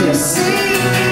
Deus.